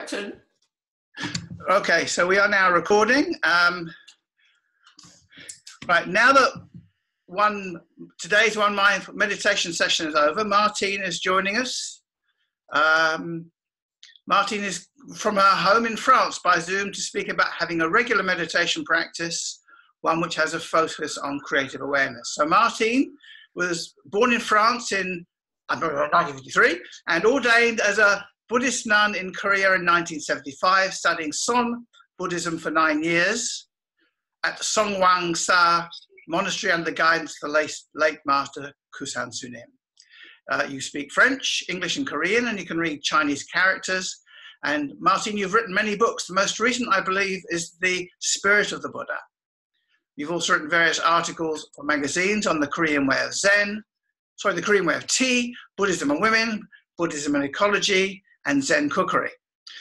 Action. Okay, so we are now recording. Um, right, now that one today's one mind meditation session is over, Martine is joining us. Um, Martine is from her home in France by Zoom to speak about having a regular meditation practice, one which has a focus on creative awareness. So Martine was born in France in 1953 and ordained as a Buddhist nun in Korea in 1975, studying Son Buddhism for nine years at Songgwang Sa Monastery under the guidance of the late, late Master Kusan Sunim. Uh, you speak French, English, and Korean, and you can read Chinese characters. And Martin, you've written many books. The most recent, I believe, is The Spirit of the Buddha. You've also written various articles for magazines on the Korean way of Zen, sorry, the Korean way of tea, Buddhism and women, Buddhism and ecology, and Zen cookery.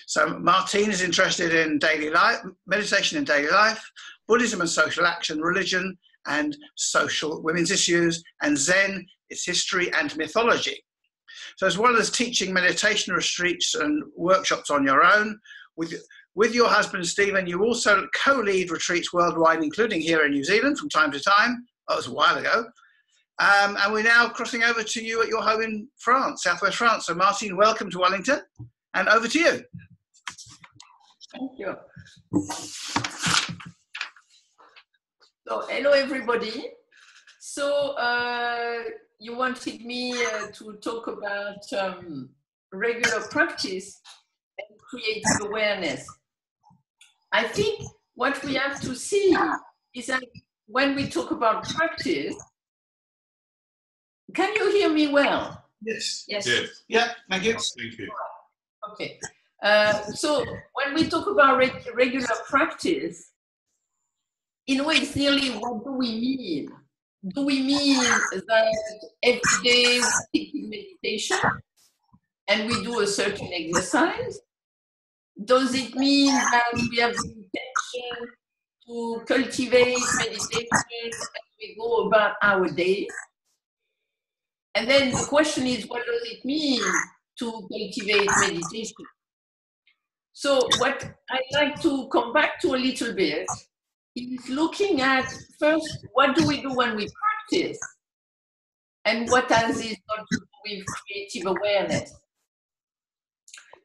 So Martine is interested in daily life, meditation in daily life, Buddhism and social action, religion and social women's issues, and Zen, its history and mythology. So as well as teaching meditation retreats and workshops on your own, with, with your husband Stephen, you also co-lead retreats worldwide, including here in New Zealand from time to time. That was a while ago. Um, and we're now crossing over to you at your home in France, southwest France. So, Martine, welcome to Wellington, and over to you. Thank you. So, hello everybody. So, uh, you wanted me uh, to talk about um, regular practice and creative awareness. I think what we have to see is that when we talk about practice, can you hear me well? Yes. Yes. Yes. Yeah, thank you. Thank you. Okay. Uh, so when we talk about reg- regular practice, in a way, it's nearly what do we mean? Do we mean that every day we take in meditation and we do a certain exercise? Does it mean that we have the intention to cultivate meditation as we go about our day? And then the question is, what does it mean to cultivate meditation? So, what I'd like to come back to a little bit is looking at first, what do we do when we practice? And what has it got to do with creative awareness?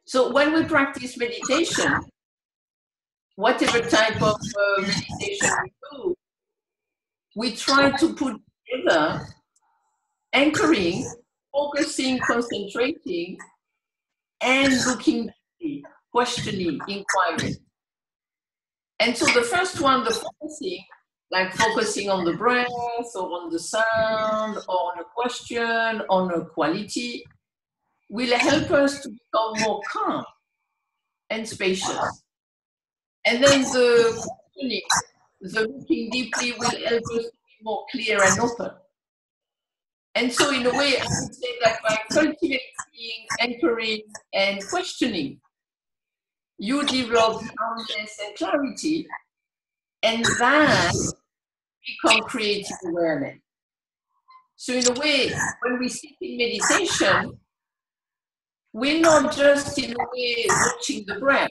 So, when we practice meditation, whatever type of uh, meditation we do, we try to put together anchoring, focusing, concentrating, and looking, questioning, inquiring. And so the first one, the focusing, like focusing on the breath or on the sound or on a question, on a quality, will help us to become more calm and spacious. And then the questioning, the looking deeply will help us to be more clear and open. And so, in a way, I would say that by cultivating, anchoring, and questioning, you develop calmness and clarity, and that become creative awareness. So, in a way, when we sit in meditation, we're not just, in a way, watching the breath,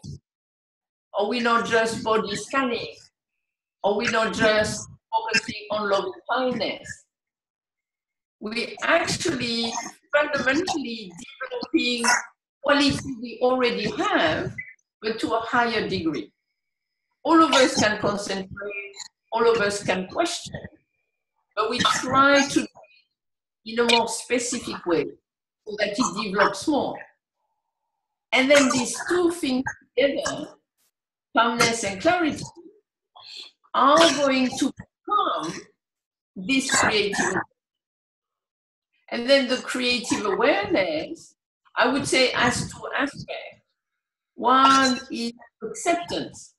or we're not just body scanning, or we're not just focusing on loving kindness we actually fundamentally developing qualities we already have, but to a higher degree. All of us can concentrate, all of us can question, but we try to in a more specific way so that it develops more. And then these two things together, calmness and clarity, are going to become this creative and then the creative awareness, I would say, has two aspects. One is acceptance.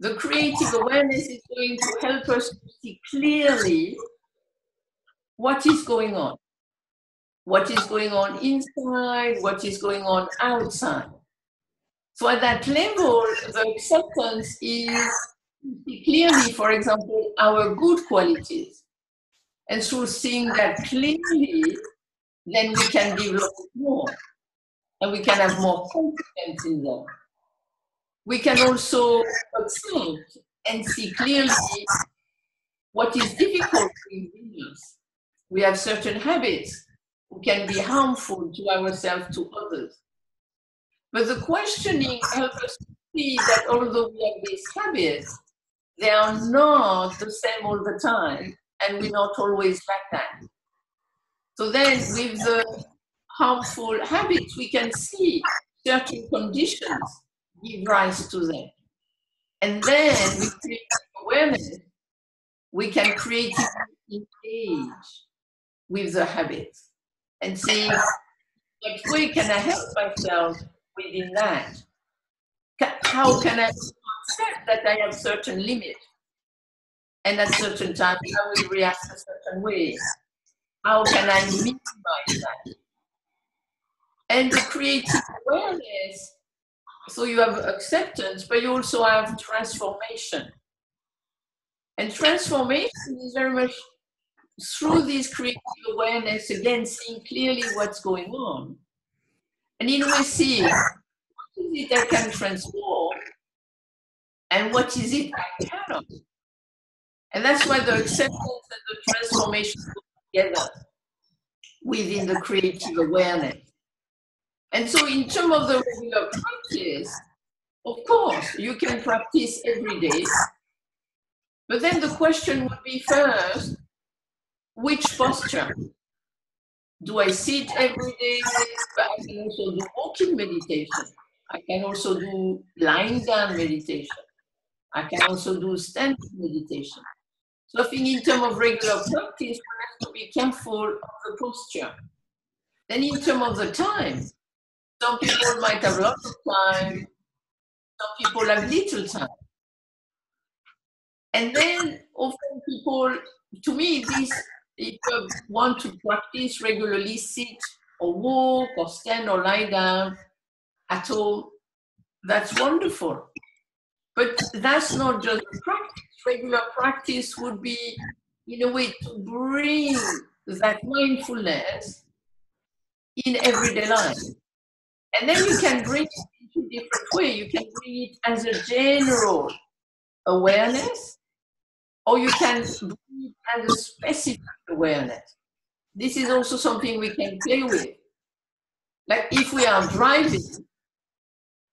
The creative awareness is going to help us see clearly what is going on. What is going on inside, what is going on outside. So at that level, the acceptance is clearly, for example, our good qualities and through seeing that clearly, then we can develop more and we can have more confidence in them. we can also accept and see clearly what is difficult for individuals. We have certain habits who can be harmful to ourselves, to others. But the questioning helps us see that although we have these habits, they are not the same all the time, and we're not always like that. So then, with the harmful habits, we can see certain conditions give rise to them. And then, with awareness, we can create engage with the habits and see what way can I help myself within that? How can I accept that I have certain limits? And at certain times, I will react a certain way. How can I minimize that? And the creative awareness, so you have acceptance, but you also have transformation. And transformation is very much through this creative awareness, again, seeing clearly what's going on. And in we see what is it that can transform and what is it I cannot. And that's why the acceptance and the transformation go together within the creative awareness. And so, in terms of the regular practice, of course, you can practice every day. But then the question would be first, which posture? Do I sit every day? But I can also do walking meditation. I can also do lying down meditation. I can also do standing meditation. So I think in terms of regular practice, one has to be careful of the posture. Then in terms of the time, some people might have a lot of time, some people have little time. And then often people, to me, this if you want to practice regularly, sit or walk or stand or lie down at all, that's wonderful. But that's not just practice. Regular practice would be, in a way, to bring that mindfulness in everyday life. And then you can bring it in a different way. You can bring it as a general awareness, or you can bring it as a specific awareness. This is also something we can play with. Like if we are driving,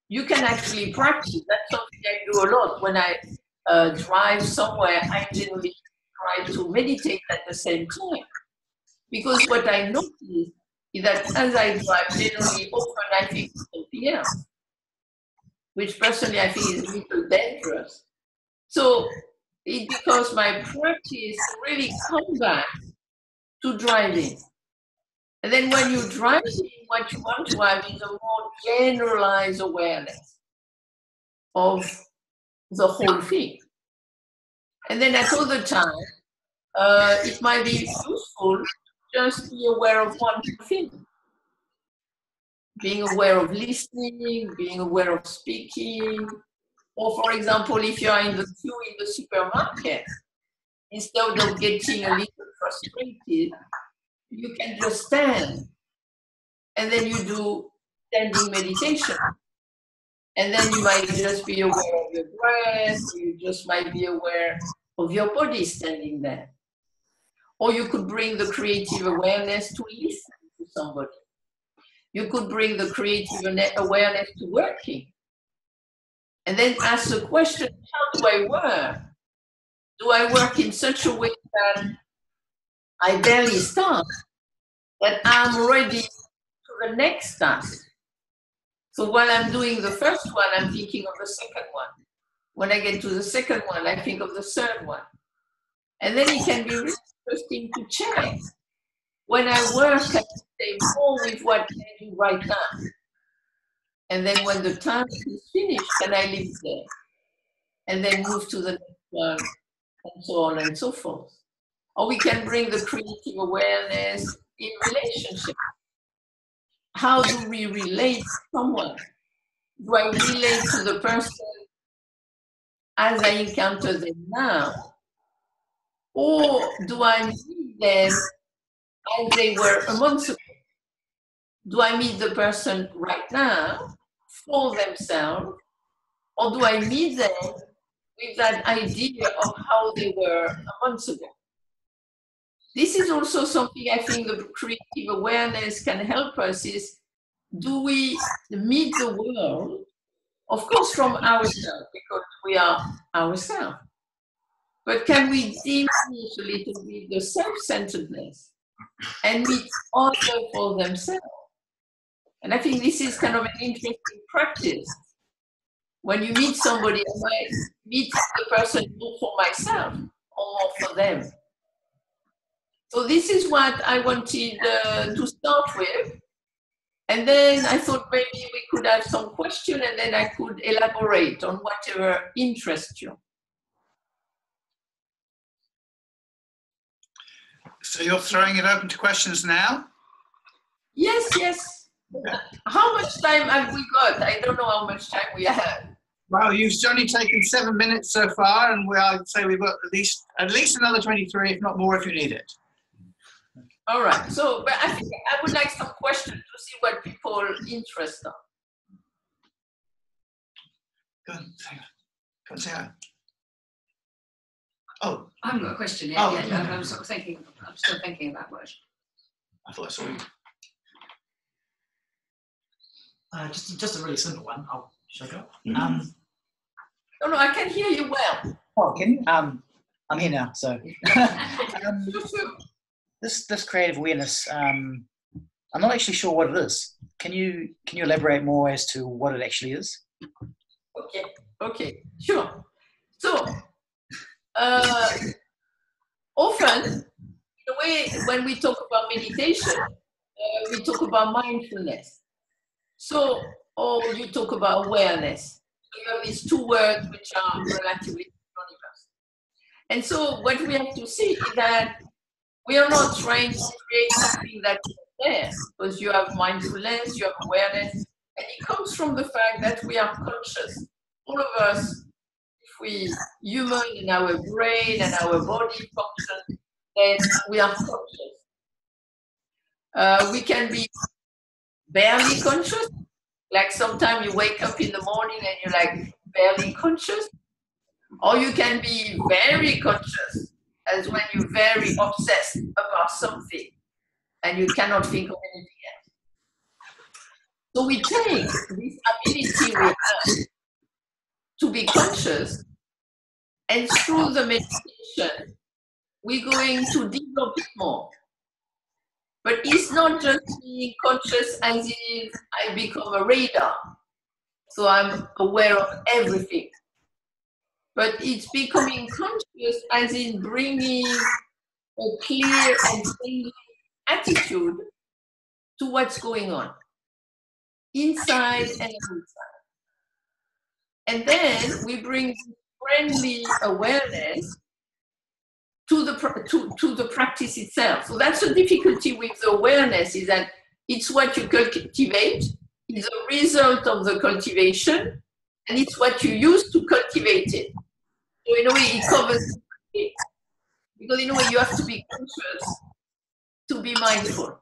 you can actually practice. That's something I do a lot. When I uh, drive somewhere, I generally try to meditate at the same time. Because what I notice is that as I drive, generally often I think something else, which personally I think is a little dangerous. So it becomes my practice really come back to driving. And then when you're driving, what you want to have is a more generalized awareness of the whole thing. And then at other time, uh, it might be useful just be aware of one thing. Being aware of listening, being aware of speaking. Or for example, if you are in the queue in the supermarket, instead of getting a little frustrated, you can just stand. And then you do standing meditation. And then you might just be aware of your breath, you just might be aware of your body standing there. Or you could bring the creative awareness to listen to somebody. You could bring the creative awareness to working. And then ask the question how do I work? Do I work in such a way that I barely start, but I'm ready to the next task. So while I'm doing the first one, I'm thinking of the second one. When I get to the second one, I think of the third one. And then it can be really interesting to check. When I work, I stay more with what I do right now. And then when the task is finished, can I leave there? And then move to the next one, and so on and so forth or we can bring the creative awareness in relationship. How do we relate to someone? Do I relate to the person as I encounter them now? Or do I meet them as they were a month ago? Do I meet the person right now for themselves? or do I meet them with that idea of how they were a month ago? This is also something I think the creative awareness can help us is do we meet the world, of course, from ourselves, because we are ourselves. But can we diminish a little bit the self-centeredness and meet others for themselves? And I think this is kind of an interesting practice. When you meet somebody, I meet the person more for myself or more for them. So this is what I wanted uh, to start with. And then I thought maybe we could have some question and then I could elaborate on whatever interests you. So you're throwing it open to questions now? Yes, yes. How much time have we got? I don't know how much time we have. Well, you've only taken seven minutes so far, and we, I'd say we've got at least at least another 23, if not more, if you need it. All right. So, but I think I would like some questions to see what people interest on. Go on, say, go on, say hi. Oh, I haven't got a question yet. Oh, yet. yeah. I'm, I'm sort of thinking. I'm still thinking about what. I thought I saw you. Uh, just, just a really simple one. I'll show go. Mhm. Um, No, no, I can hear you well. oh, can you? Um, I'm here now. So, um, this this creative awareness. Um, I'm not actually sure what it is. Can you can you elaborate more as to what it actually is? Okay, okay, sure. So, uh, often, in a way, when we talk about meditation, uh, we talk about mindfulness. So, or you talk about awareness. You have these two words which are relatively synonymous. And so, what we have to see is that we are not trying to create something that is there, because you have mindfulness, you have awareness, and it comes from the fact that we are conscious. All of us, if we human in our brain and our body function, then we are conscious. Uh, we can be barely conscious, like sometimes you wake up in the morning and you're like barely conscious, or you can be very conscious, as when you're very obsessed about something and you cannot think of anything else. So we take this ability we have to be conscious, and through the meditation, we're going to develop it more. But it's not just being conscious as if I become a radar, so I'm aware of everything. But it's becoming conscious as in bringing a clear and friendly attitude to what's going on inside and outside. And then we bring friendly awareness to the to, to the practice itself. So that's the difficulty with the awareness is that it's what you cultivate, it's a result of the cultivation, and it's what you use to cultivate it. So in a way, it covers. Because in a way, you have to be conscious to be mindful.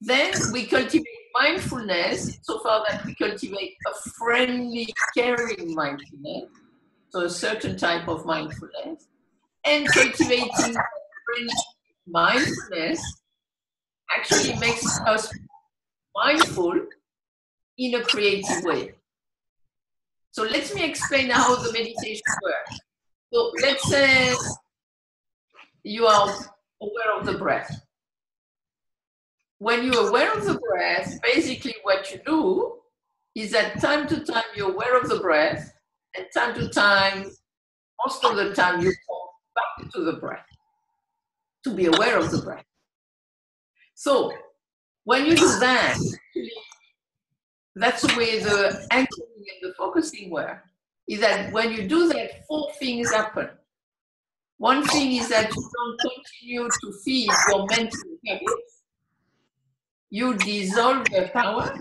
Then we cultivate mindfulness so far that we cultivate a friendly, caring mindfulness, so a certain type of mindfulness, and cultivating friendly mindfulness actually makes us mindful in a creative way. So let me explain how the meditation works. So let's say you are aware of the breath. When you're aware of the breath, basically what you do is that time to time you're aware of the breath, and time to time, most of the time, you come back to the breath to be aware of the breath. So when you do that, that's the way the anchoring and the focusing work. Is that when you do that, four things happen. One thing is that you don't continue to feed your mental habits. You dissolve their power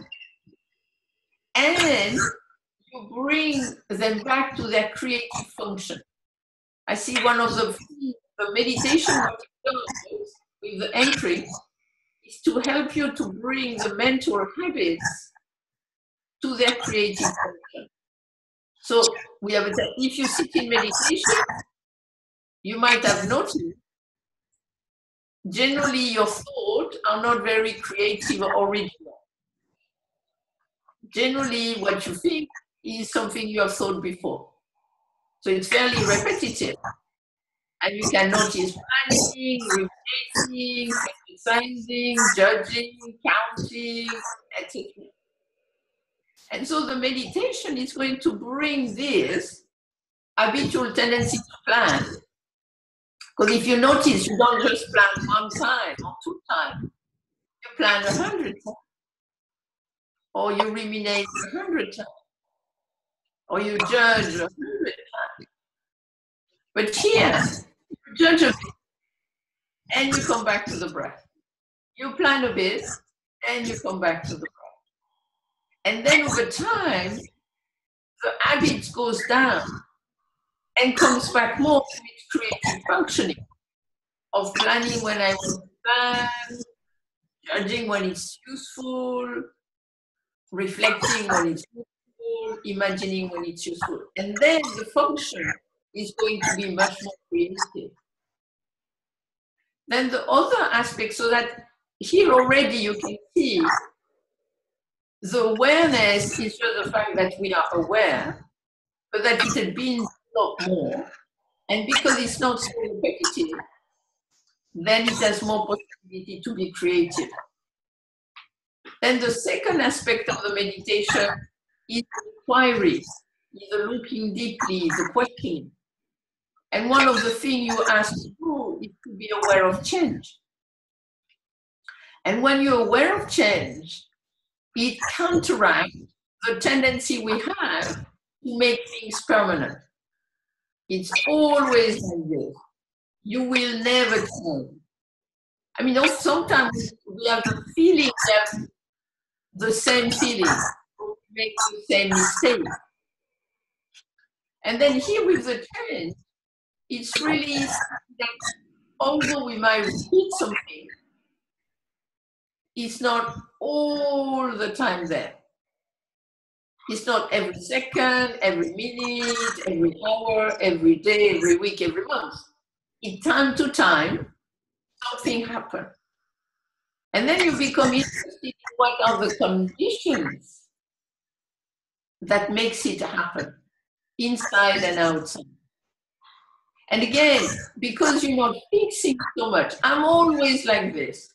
and you bring them back to their creative function. I see one of the, the meditation with the entry is to help you to bring the mental habits to their creative. So we have if you sit in meditation, you might have noticed generally your thoughts are not very creative or original. Generally, what you think is something you have thought before. So it's fairly repetitive. And you can notice planning, replacing, criticizing, judging, counting, etc. And so the meditation is going to bring this habitual tendency to plan. Because if you notice, you don't just plan one time or two times, you plan a hundred times. Or you ruminate a hundred times. Or you judge a hundred times. But here, you judge a bit, and you come back to the breath. You plan a bit, and you come back to the breath. And then over time, the habit goes down and comes back more to its creative functioning of planning when I want plan, judging when it's useful, reflecting when it's useful, imagining when it's useful. And then the function is going to be much more creative. Then the other aspect, so that here already you can see the awareness is just the fact that we are aware, but that it had been a lot more. And because it's not so repetitive, then it has more possibility to be creative. Then the second aspect of the meditation is inquiry, is the looking deeply, the questioning. And one of the things you ask to do is to be aware of change. And when you're aware of change, it counteracts the tendency we have to make things permanent. It's always like this. You will never change. I mean, sometimes we have the feeling that the same feeling, we make the same mistake. And then here with the change, it's really that although we might repeat something, it's not all the time there. It's not every second, every minute, every hour, every day, every week, every month. In time to time, something happens. And then you become interested in what are the conditions that makes it happen, inside and outside. And again, because you're not fixing so much, I'm always like this.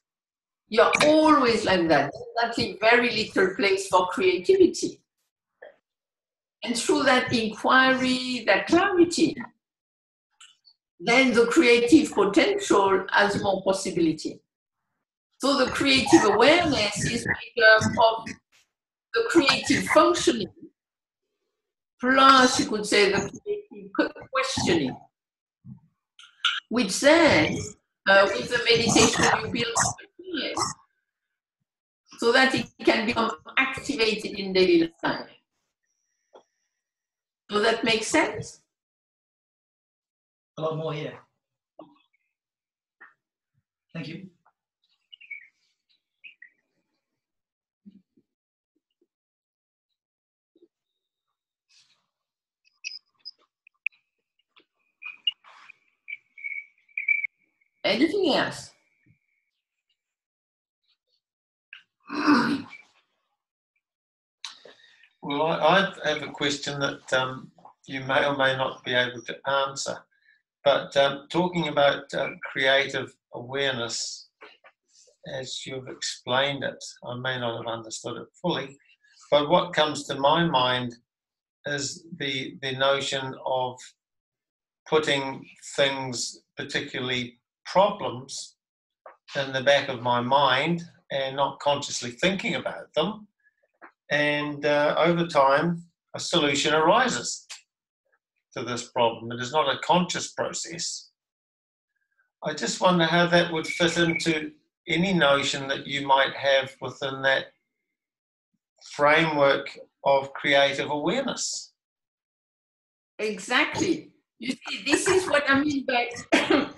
You're always like that. That's a very little place for creativity. And through that inquiry, that clarity, then the creative potential has more possibility. So the creative awareness is made up of the creative functioning, plus you could say the creative questioning, which then, uh, with the meditation, you build so that it can become activated in daily life. Does that make sense? A lot more, yeah. Thank you. Anything else? Well, I, I have a question that um, you may or may not be able to answer. But um, talking about uh, creative awareness, as you've explained it, I may not have understood it fully. But what comes to my mind is the the notion of putting things, particularly problems, in the back of my mind and not consciously thinking about them. And uh, over time, a solution arises to this problem. It is not a conscious process. I just wonder how that would fit into any notion that you might have within that framework of creative awareness. Exactly. You see, this is what I mean by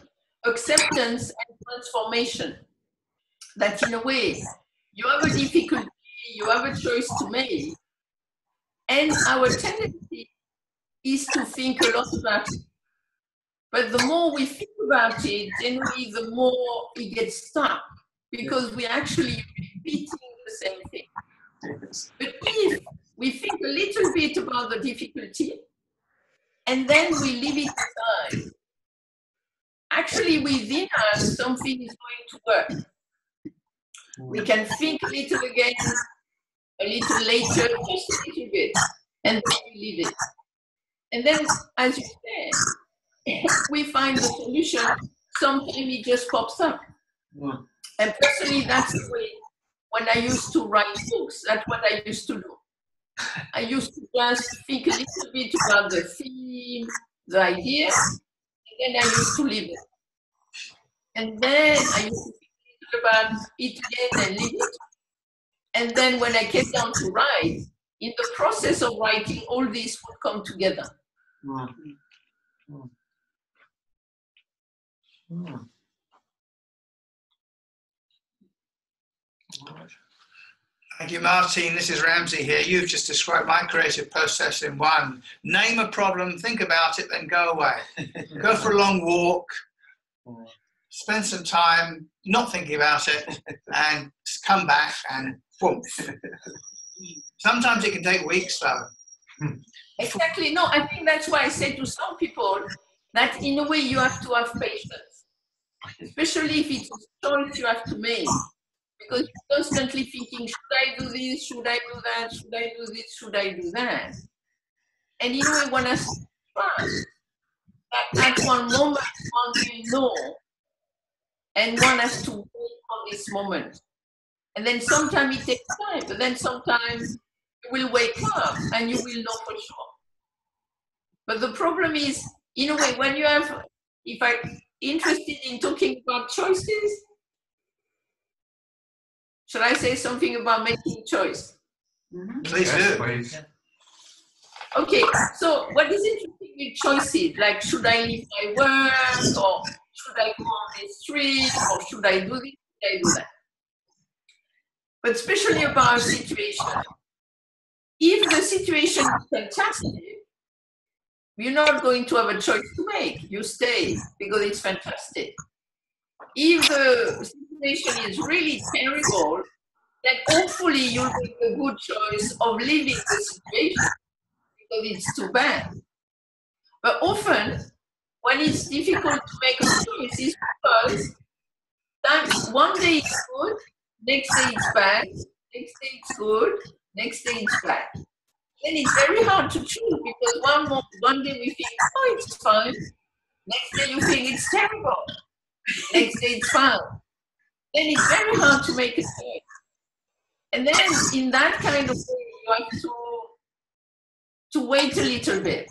acceptance and transformation that in a way you have a difficulty, you have a choice to make, and our tendency is to think a lot about it. But the more we think about it, generally, the more it gets stuck because we're actually repeating the same thing. But if we think a little bit about the difficulty and then we leave it aside, actually within us, something is going to work. We can think a little again, a little later, just a little bit, and then we leave it. And then, as you said, we find the solution. Sometimes it just pops up. Mm. And personally, that's the way when I used to write books, that's what I used to do. I used to just think a little bit about the theme, the idea, and then I used to leave it. And then I used to think a little about it again and leave. And then when I came down to write, in the process of writing, all these would come together. Thank you, Martin. This is Ramsey here. You've just described my creative process in one. Name a problem, think about it, then go away. Go for a long walk, spend some time not thinking about it, and come back and boom. Sometimes it can take weeks, though. Exactly. No, I think that's why I say to some people that in a way you have to have patience, especially if it's a choice you have to make. Because you're constantly thinking, should I do this? Should I do that? Should I do this? Should I do that? And one has to trust that at one moment one will know, and one has to wait on this moment. And then sometimes it takes time, but then sometimes you will wake up and you will know for sure. But the problem is, in a way, when you have, if I'm interested in talking about choices, should I say something about making choice? Mm-hmm. Please do. please. Okay, so what is interesting with choices, like should I leave my work, or should I go on this street, or should I do this, should I do that? But especially about situation. If the situation is fantastic, you're not going to have a choice to make. You stay because it's fantastic. If the situation is really terrible, then hopefully you'll make a good choice of leaving the situation because it's too bad. But often, when it's difficult to make a choice, it's because one day it's good, next day it's bad, next day it's good, next day it's bad. Then it's very hard to choose because one mo- one day we think, oh, it's fine. Next day you think it's terrible. Next day it's fine. Then it's very hard to make a choice. And then in that kind of way, you have to to wait a little bit.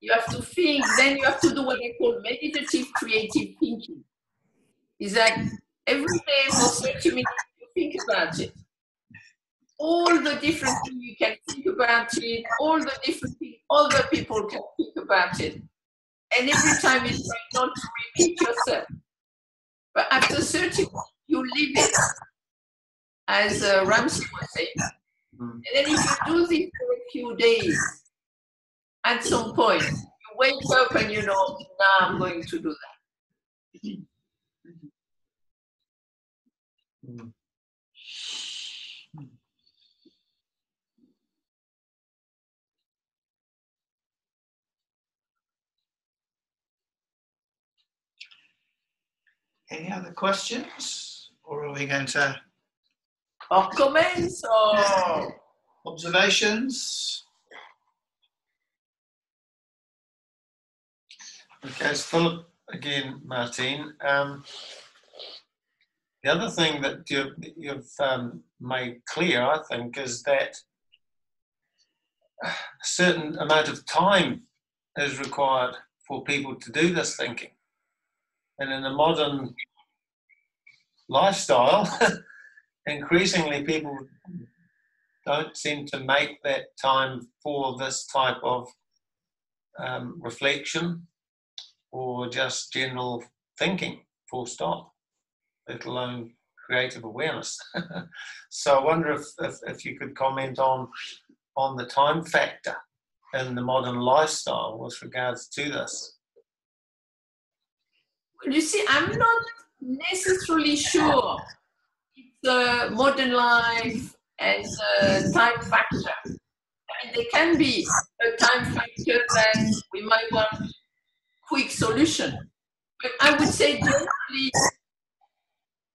You have to think, then you have to do what they call meditative creative thinking. Is that every day for 30 minutes you think about it. All the different things you can think about it, all the different things other people can think about it. And every time you try not to repeat yourself. But after 30 minutes, you leave it, as uh, Ramsey was saying. Mm. And then if you do this for a few days, at some point, you wake up and you know, now I'm going to do that. Mm. Any other questions? Or are we going to Or comments or observations? Okay, so Philip again, Martin. Um, the other thing that you've, you've um, made clear, I think, is that a certain amount of time is required for people to do this thinking. And in the modern lifestyle, increasingly people don't seem to make that time for this type of um, reflection or just general thinking, full stop, let alone creative awareness. so I wonder if, if, if you could comment on on the time factor in the modern lifestyle with regards to this? You see, I'm not necessarily sure the modern life and the time factor. I mean, there can be a time factor that we might want quick solution. But I would say generally,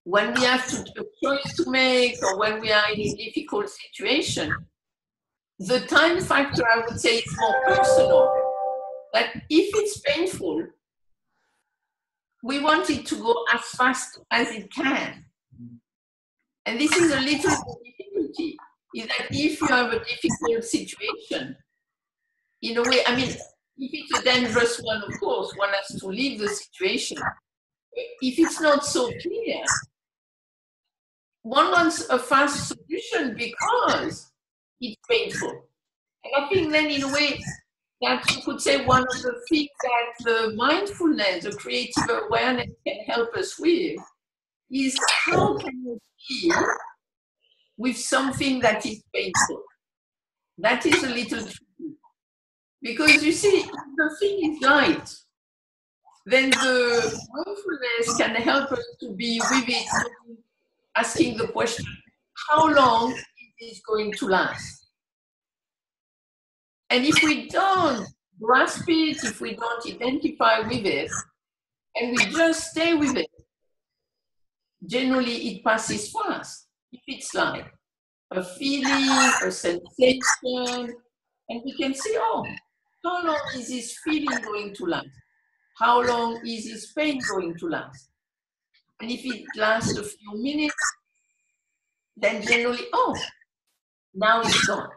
when we have to, a choice to make or when we are in a difficult situation, the time factor, I would say, is more personal. That if it's painful, we want it to go as fast as it can. And this is a little difficulty, is that if you have a difficult situation, in a way, I mean, if it's a dangerous one, of course, one has to leave the situation. If it's not so clear, one wants a fast solution because it's painful. And I think then, in a way, that you could say one of the things that the mindfulness, the creative awareness can help us with is how can we deal with something that is painful? That is a little tricky. Because you see, the thing is light, then the mindfulness can help us to be with it, asking the question, how long is this going to last? And if we don't grasp it, if we don't identify with it, and we just stay with it, generally it passes fast. If it's like a feeling, a sensation, and we can see, oh, how long is this feeling going to last? How long is this pain going to last? And if it lasts a few minutes, then generally, oh, now it's gone.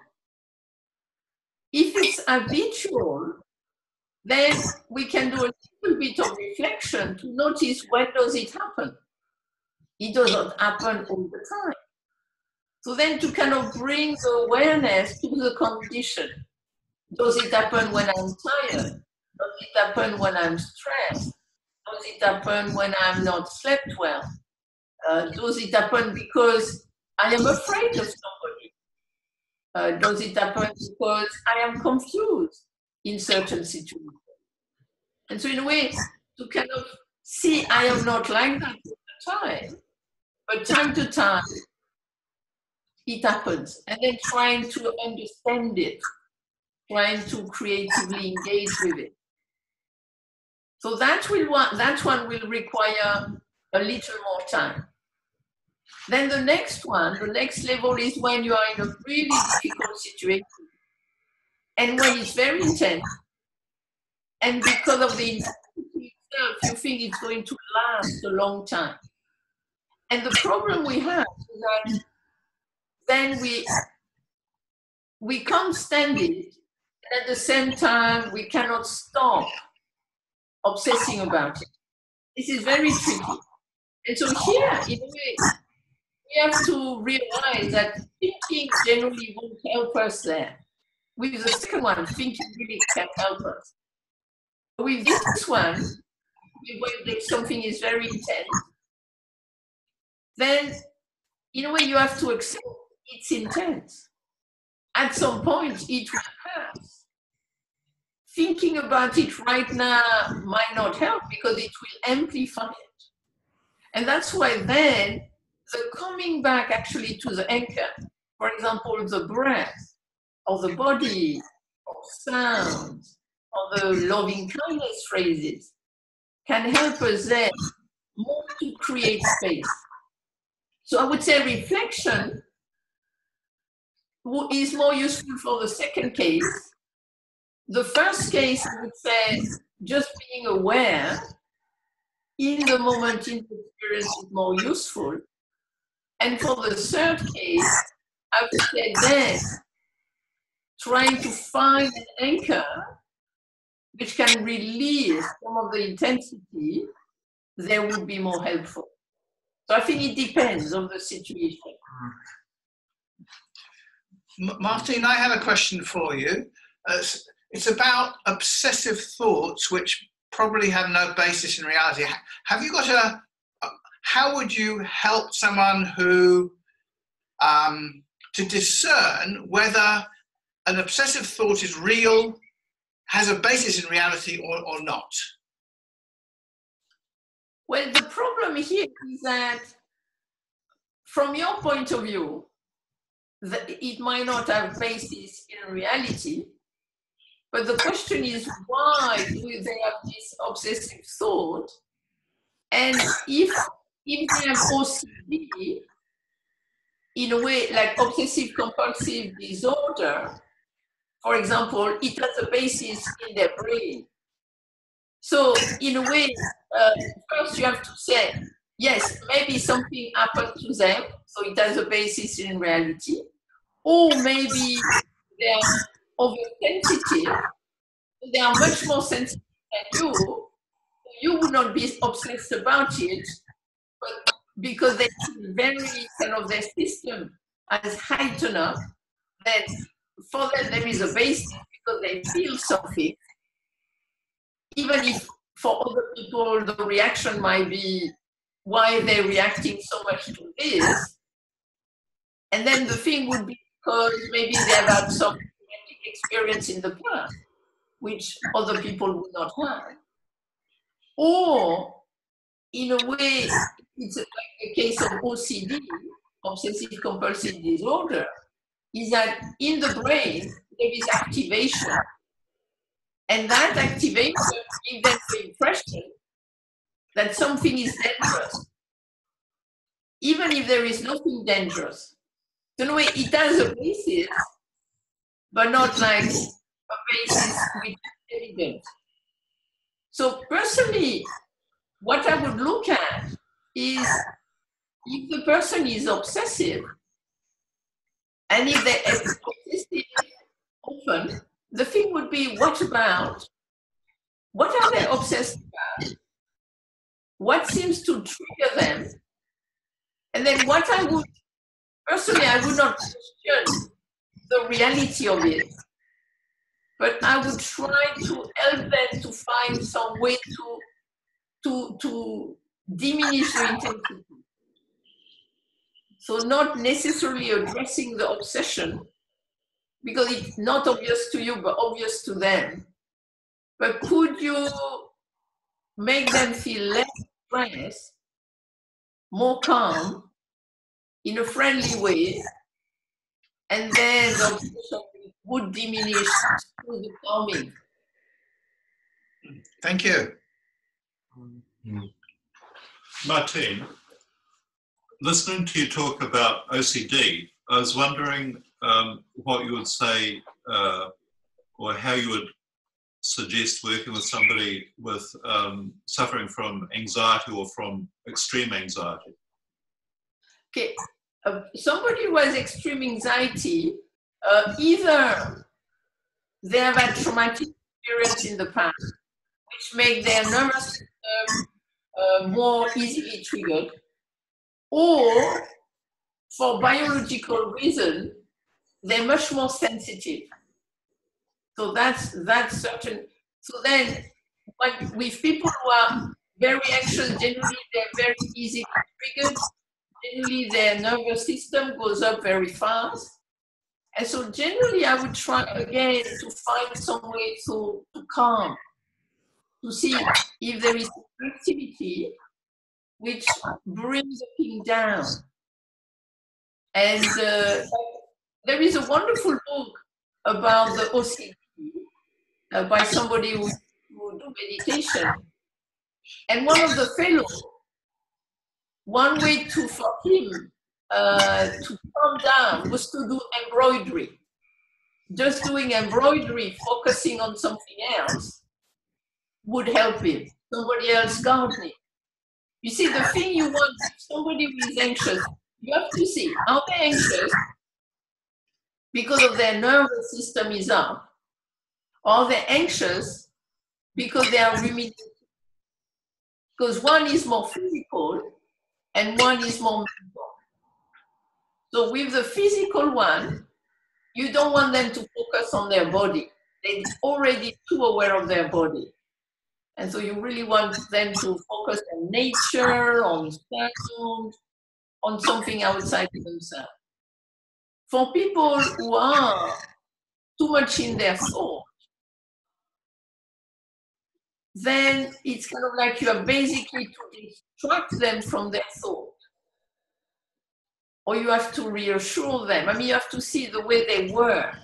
If it's habitual, then we can do a little bit of reflection to notice when does it happen. It doesn't happen all the time. So then to kind of bring the awareness to the condition. Does it happen when I'm tired? Does it happen when I'm stressed? Does it happen when I'm not slept well? Uh, does it happen because I am afraid of somebody? Uh, does it happen because I am confused in certain situations? And so, in a way, to kind of see I am not like that all the time, but time to time, it happens. And then trying to understand it, trying to creatively engage with it. So that will one, that one will require a little more time. Then the next one, the next level is when you are in a really difficult situation and when it's very intense. And because of the intensity itself, you think it's going to last a long time. And the problem we have is that then we we can't stand it, at the same time we cannot stop obsessing about it. This is very tricky. And so here, in a way, we have to realize that thinking generally won't help us there. With the second one, thinking really can help us. With this one, when something is very intense, then in a way you have to accept it's intense. At some point, it will pass. Thinking about it right now might not help because it will amplify it. And that's why then the coming back actually to the anchor, for example, the breath, or the body, or sounds, or the loving kindness phrases, can help us then more to create space. So I would say reflection is more useful for the second case. The first case, I would say, just being aware in the moment in the experience is more useful. And for the third case, I would say then trying to find an anchor which can release some of the intensity, there would be more helpful. So I think it depends on the situation. Martine, I have a question for you. Uh, it's about obsessive thoughts which probably have no basis in reality. Have you got a, how would you help someone who um, to discern whether an obsessive thought is real, has a basis in reality, or, or not? Well, the problem here is that from your point of view, it might not have basis in reality, but the question is why do they have this obsessive thought? And if if they have OCD, in a way like obsessive compulsive disorder, for example, it has a basis in their brain. So in a way, uh, first you have to say, yes, maybe something happened to them, so it has a basis in reality, or maybe they're oversensitive, they are much more sensitive than you, you would not be obsessed about it, but because they very kind of their system has heightened up that for them there is a basis because they feel something. Even if for other people the reaction might be why they're reacting so much to this. And then the thing would be because maybe they've had some experience in the past, which other people would not have. Or in a way, it's like a case of OCD, obsessive compulsive disorder, is that in the brain there is activation. And that activation gives them the impression that something is dangerous, even if there is nothing dangerous. So a way, it has a basis, but not like a basis with evidence. So personally, what I would look at is if the person is obsessive, and if they're obsessive often, the thing would be what about, what are they obsessed about? What seems to trigger them? And then what I would, personally, I would not question the reality of it, but I would try to help them to find some way to, to, to diminish the intensity. So not necessarily addressing the obsession, because it's not obvious to you, but obvious to them. But could you make them feel less stressed, more calm, in a friendly way, and then the obsession would diminish through the calming. Thank you. Mm. Martine, listening to you talk about OCD, I was wondering um, what you would say uh, or how you would suggest working with somebody with um, suffering from anxiety or from extreme anxiety. Okay, uh, somebody who has extreme anxiety, uh, either they have had traumatic experience in the past, which make their nervous system uh, more easily triggered, or for biological reason, they're much more sensitive. So that's that's certain. So then, when, with people who are very anxious, generally they're very easily triggered. Generally, their nervous system goes up very fast. And so generally I would try again to find some way to, to calm to see if there is activity which brings the thing down. And uh, there is a wonderful book about the OCD uh, by somebody who, who do meditation. And one of the fellows, one way to for him uh, to calm down was to do embroidery. Just doing embroidery, focusing on something else, would help him. Somebody else gardening. You see, the thing you want, somebody who is anxious, you have to see, are they anxious because of their nervous system is up? Or they anxious because they are ruminating? Because one is more physical and one is more mental. So with the physical one, you don't want them to focus on their body. They're already too aware of their body. And so you really want them to focus on nature, on sound, on something outside of themselves. For people who are too much in their thought, then it's kind of like you are basically distract them from their thought. Or you have to reassure them. I mean, you have to see the way they work.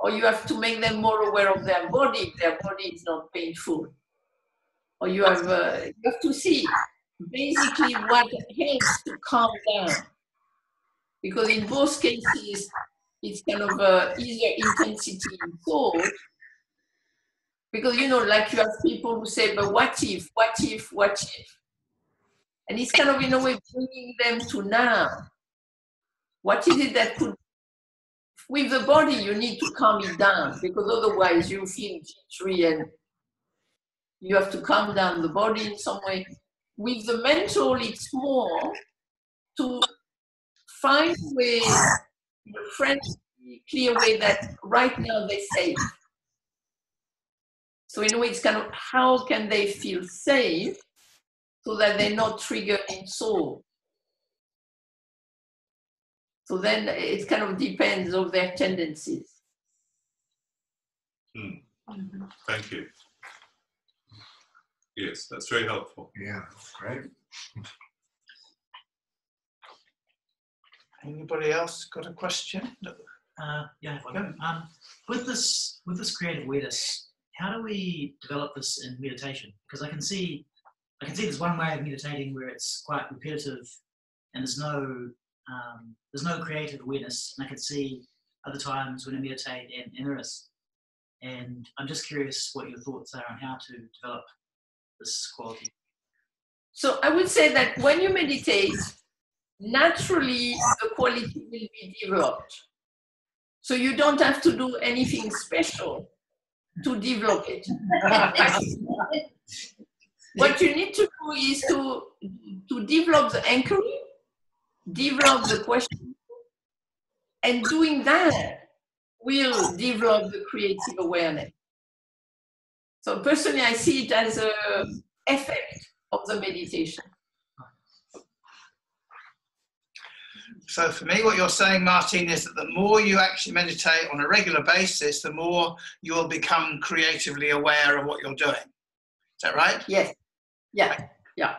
Or you have to make them more aware of their body if their body is not painful. Or you have, uh, you have to see basically what helps to calm down. Because in both cases, it's kind of uh, easier intensity in thought. Because, you know, like you have people who say, but what if, what if, what if? And it's kind of, in a way, bringing them to now. What is it that could, with the body, you need to calm it down because otherwise you feel jittery and you have to calm down the body in some way. With the mental, it's more to find ways, a friend, clear way that right now they're safe. So in a way, it's kind of how can they feel safe so that they're not triggered in soul. So then it kind of depends on their tendencies. Hmm. Thank you. Yes, that's very helpful. Yeah, great. Anybody else got a question? Uh, yeah, go. Um, with this with this creative awareness, how do we develop this in meditation? Because I can see I can see there's one way of meditating where it's quite repetitive and there's no um, there's no creative awareness, and I can see other times when I meditate and, and there is. And I'm just curious what your thoughts are on how to develop this quality. So I would say that when you meditate, naturally the quality will be developed. So you don't have to do anything special to develop it. what you need to do is to, to develop the anchoring, develop the question, and doing that will develop the creative awareness. So personally, I see it as a effect of the meditation. So for me, what you're saying, Martine, is that the more you actually meditate on a regular basis, the more you will become creatively aware of what you're doing. Is that right? Yes. Yeah. Yeah.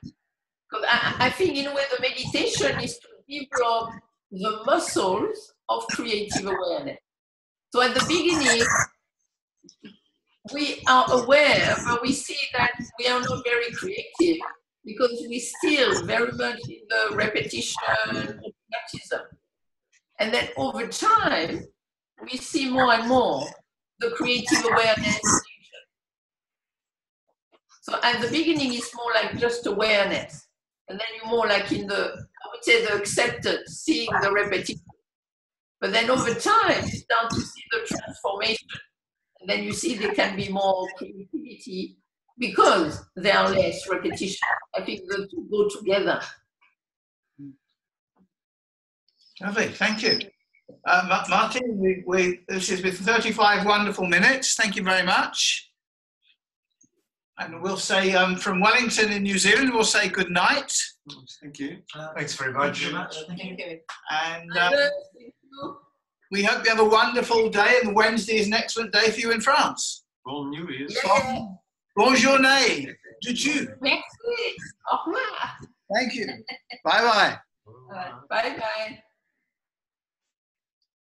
Because I, I think in a way the meditation is to develop the muscles of creative awareness. So at the beginning, we are aware, but we see that we are not very creative because we still very much in the repetition automatism. And then over time, we see more and more the creative awareness. So at the beginning, it's more like just awareness. And then you're more like in the, I would say, the acceptance, seeing the repetition. But then over time, you start to see the transformation. And then you see there can be more creativity because there are less repetition. I think the two go together. Lovely, thank you. Uh, Martine, we, we, this has been 35 wonderful minutes. Thank you very much. And we'll say um, from Wellington in New Zealand, we'll say good night. Thank you. Uh, Thanks very thank you much. Thank you. And And, uh, uh, we hope you have a wonderful day. And Wednesday is an excellent day for you in France. Bon New Year's. yeah. Bonjour, du tu. Merci. Au revoir. Thank you. Bye bye. Bye. Bye bye.